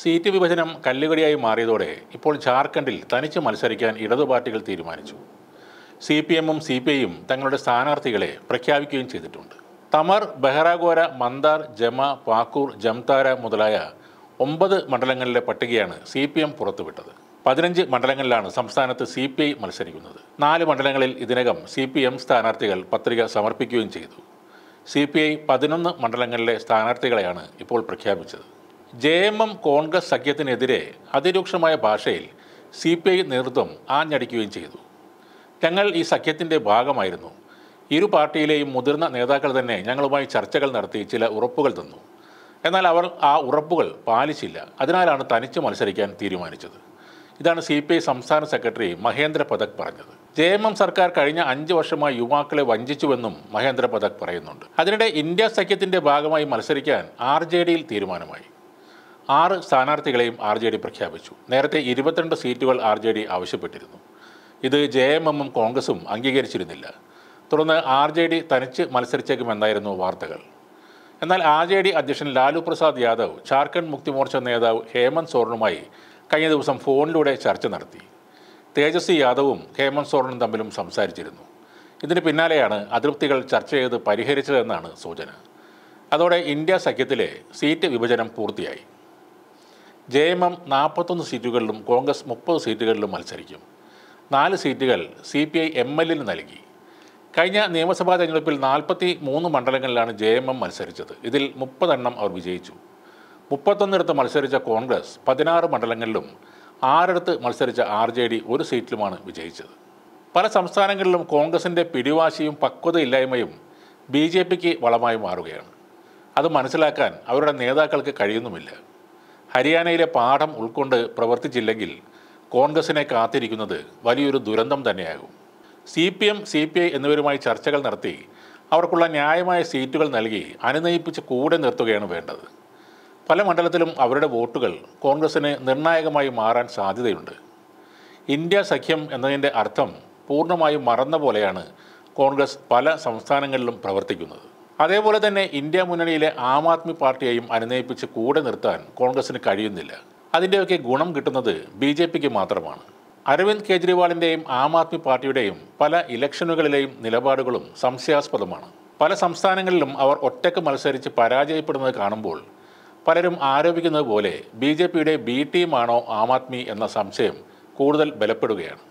Seat വിഭജനം കല്ലുകടിയായി മാറിയതോടെ ഇപ്പോൾ ജാർഖണ്ഡിൽ തനിച്ച് മത്സരിക്കാൻ ഇടതു പാർട്ടികൾ തീരുമാനിച്ചു. സി പി എമ്മും സി പി ഐയും തങ്ങളുടെ സ്ഥാനാർത്ഥികളെ പ്രഖ്യാപിക്കുകയും ചെയ്തിട്ടുണ്ട്. തമർ ബെഹ്റാഗോര മന്ദാർ ജമ പാക്കൂർ ജംതാര മുതലായ ഒമ്പത് മണ്ഡലങ്ങളിലെ പട്ടികയാണ് സി പി എം പുറത്തുവിട്ടത്. പതിനഞ്ച് മണ്ഡലങ്ങളിലാണ് സംസ്ഥാനത്ത് സി പി ഐ മത്സരിക്കുന്നത്. നാല് മണ്ഡലങ്ങളിൽ ഇതിനകം സി പി എം സ്ഥാനാർത്ഥികൾ പത്രിക സമർപ്പിക്കുകയും ചെയ്തു. സി പി ഐ പതിനൊന്ന് മണ്ഡലങ്ങളിലെ സ്ഥാനാർത്ഥികളെയാണ് ഇപ്പോൾ പ്രഖ്യാപിച്ചത്. ജെ എം എം കോൺഗ്രസ് സഖ്യത്തിനെതിരെ അതിരൂക്ഷമായ ഭാഷയിൽ സി പി ഐ നേതൃത്വം ആഞ്ഞടിക്കുകയും ചെയ്തു. ഞങ്ങൾ ഈ സഖ്യത്തിന്റെ ഭാഗമായിരുന്നു. ഇരു പാർട്ടിയിലെയും മുതിർന്ന നേതാക്കൾ തന്നെ ഞങ്ങളുമായി ചർച്ചകൾ നടത്തി ചില ഉറപ്പുകൾ തന്നു. എന്നാൽ അവർ ആ ഉറപ്പുകൾ പാലിച്ചില്ല. അതിനാലാണ് തനിച്ച് മത്സരിക്കാൻ തീരുമാനിച്ചത്. ഇതാണ് സി പി ഐ സംസ്ഥാന സെക്രട്ടറി മഹേന്ദ്ര പഥക് പറഞ്ഞത്. ജെ എം എം സർക്കാർ കഴിഞ്ഞ അഞ്ച് വർഷമായി യുവാക്കളെ വഞ്ചിച്ചുവെന്നും മഹേന്ദ്ര പഥക് പറയുന്നുണ്ട്. അതിനിടെ ഇന്ത്യ സഖ്യത്തിന്റെ ഭാഗമായി മത്സരിക്കാൻ ആർ ജെ ഡിയിൽ തീരുമാനമായി. ആറ് സ്ഥാനാർത്ഥികളെയും ആർ ജെ ഡി പ്രഖ്യാപിച്ചു. നേരത്തെ ഇരുപത്തിരണ്ട് സീറ്റുകൾ ആർ ജെ ഡി ആവശ്യപ്പെട്ടിരുന്നു. ഇത് ജെ എം എമ്മും കോൺഗ്രസും അംഗീകരിച്ചിരുന്നില്ല. തുടർന്ന് ആർ ജെ ഡി തനിച്ച് മത്സരിച്ചേക്കുമെന്നായിരുന്നു വാർത്തകൾ. എന്നാൽ ആർ ജെ ഡി അധ്യക്ഷൻ ലാലു പ്രസാദ് യാദവ് ജാർഖണ്ഡ് മുക്തി മോർച്ച നേതാവ് ഹേമന്ത് സോറനുമായി കഴിഞ്ഞ ദിവസം ഫോണിലൂടെ ചർച്ച നടത്തി. തേജസ്വി യാദവും ഹേമന്ത് സോറനും തമ്മിലും സംസാരിച്ചിരുന്നു. ഇതിന് പിന്നാലെയാണ് അതൃപ്തികൾ ചർച്ച ചെയ്ത് പരിഹരിച്ചതെന്നാണ് സൂചന. അതോടെ ഇന്ത്യ സഖ്യത്തിലെ സീറ്റ് വിഭജനം പൂർത്തിയായി. ജെ എം എം നാൽപ്പത്തൊന്ന് സീറ്റുകളിലും കോൺഗ്രസ് മുപ്പത് സീറ്റുകളിലും മത്സരിക്കും. നാല് സീറ്റുകൾ C P I M L എന് നൽകി. കഴിഞ്ഞ നിയമസഭാ തെരഞ്ഞെടുപ്പിൽ നാൽപ്പത്തി മൂന്ന് മണ്ഡലങ്ങളിലാണ് ജെ എം എം മത്സരിച്ചത്. ഇതിൽ മുപ്പതെണ്ണം അവർ വിജയിച്ചു. മുപ്പത്തൊന്നിടത്ത് മത്സരിച്ച കോൺഗ്രസ് പതിനാറ് മണ്ഡലങ്ങളിലും ആറിടത്ത് മത്സരിച്ച ആർ ജെ ഡി ഒരു സീറ്റിലുമാണ് വിജയിച്ചത്. പല സംസ്ഥാനങ്ങളിലും കോൺഗ്രസിന്റെ പിടിവാശിയും പക്വതയില്ലായ്മയും ബി ജെ പിക്ക് വളമായി മാറുകയാണ്. അത് മനസ്സിലാക്കാൻ അവരുടെ നേതാക്കൾക്ക് കഴിയുന്നുമില്ല. ഹരിയാനയിലെ പാഠം ഉൾക്കൊണ്ട് പ്രവർത്തിച്ചില്ലെങ്കിൽ കോൺഗ്രസിനെ കാത്തിരിക്കുന്നത് വലിയൊരു ദുരന്തം തന്നെയാകും. C P M C P I എന്നിവരുമായി ചർച്ചകൾ നടത്തി അവർക്കുള്ള ന്യായമായ സീറ്റുകൾ നൽകി അനുനയിപ്പിച്ച് കൂടെ നിർത്തുകയാണ് വേണ്ടത്. പല മണ്ഡലത്തിലും അവരുടെ വോട്ടുകൾ കോൺഗ്രസിന് നിർണായകമായി മാറാൻ സാധ്യതയുണ്ട്. ഇന്ത്യ സഖ്യം എന്നതിന്റെ അർത്ഥം പൂർണമായും മറന്ന പോലെയാണ് കോൺഗ്രസ് പല സംസ്ഥാനങ്ങളിലും പ്രവർത്തിക്കുന്നത്. അതേപോലെ തന്നെ ഇന്ത്യ മുന്നണിയിലെ ആം ആദ്മി പാർട്ടിയെയും അനുനയിപ്പിച്ച് കൂടെ നിർത്താൻ കോൺഗ്രസിന് കഴിയുന്നില്ല. അതിന്റെയൊക്കെ ഗുണം കിട്ടുന്നത് ബി ജെ പിക്ക് മാത്രമാണ്. അരവിന്ദ് കെജ്രിവാളിന്റെയും ആം ആദ്മി പാർട്ടിയുടെയും പല ഇലക്ഷനുകളിലെയും നിലപാടുകളും സംശയാസ്പദമാണ്. പല സംസ്ഥാനങ്ങളിലും അവർ ഒറ്റയ്ക്ക് മത്സരിച്ച് പരാജയപ്പെടുന്നത് കാണുമ്പോൾ പലരും ആരോപിക്കുന്നത് പോലെ ബി ജെ പിയുടെ ബി ടീമാണോ ആം ആദ്മി എന്ന സംശയം കൂടുതൽ ബലപ്പെടുകയാണ്.